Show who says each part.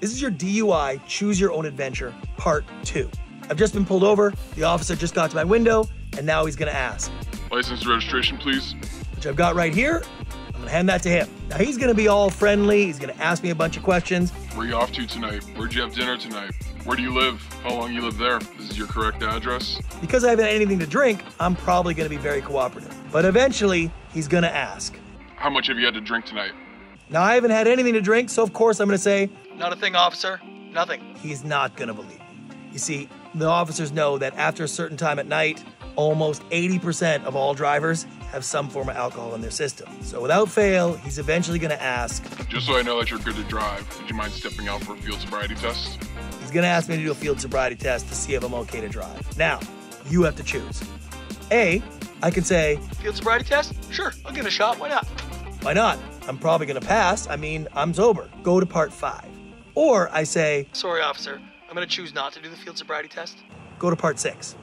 Speaker 1: This is your DUI Choose Your Own Adventure Part 2. I've just been pulled over, the officer just got to my window, and now he's gonna ask,
Speaker 2: License and registration, please.
Speaker 1: which I've got right here. I'm gonna hand that to him. Now he's gonna be all friendly, he's gonna ask me a bunch of questions.
Speaker 2: Where are you off to tonight? Where'd you have dinner tonight? Where do you live? How long you live there? This is your correct address?
Speaker 1: Because I haven't had anything to drink, I'm probably gonna be very cooperative. But eventually, he's gonna ask.
Speaker 2: How much have you had to drink tonight?
Speaker 1: Now, I haven't had anything to drink, so of course I'm gonna say, Not a thing, officer. Nothing. He's not gonna believe me. You see, the officers know that after a certain time at night, almost 80% of all drivers have some form of alcohol in their system. So without fail, he's eventually gonna ask,
Speaker 2: Just so I know that you're good to drive, would you mind stepping out for a field sobriety test?
Speaker 1: he's gonna ask me to do a field sobriety test to see if I'm okay to drive. Now, you have to choose. A, I can say, Field sobriety test? Sure, I'll give it a shot. Why not? Why not? I'm probably gonna pass. I mean, I'm sober. Go to part five. Or I say, Sorry, officer. I'm gonna choose not to do the field sobriety test. Go to part six.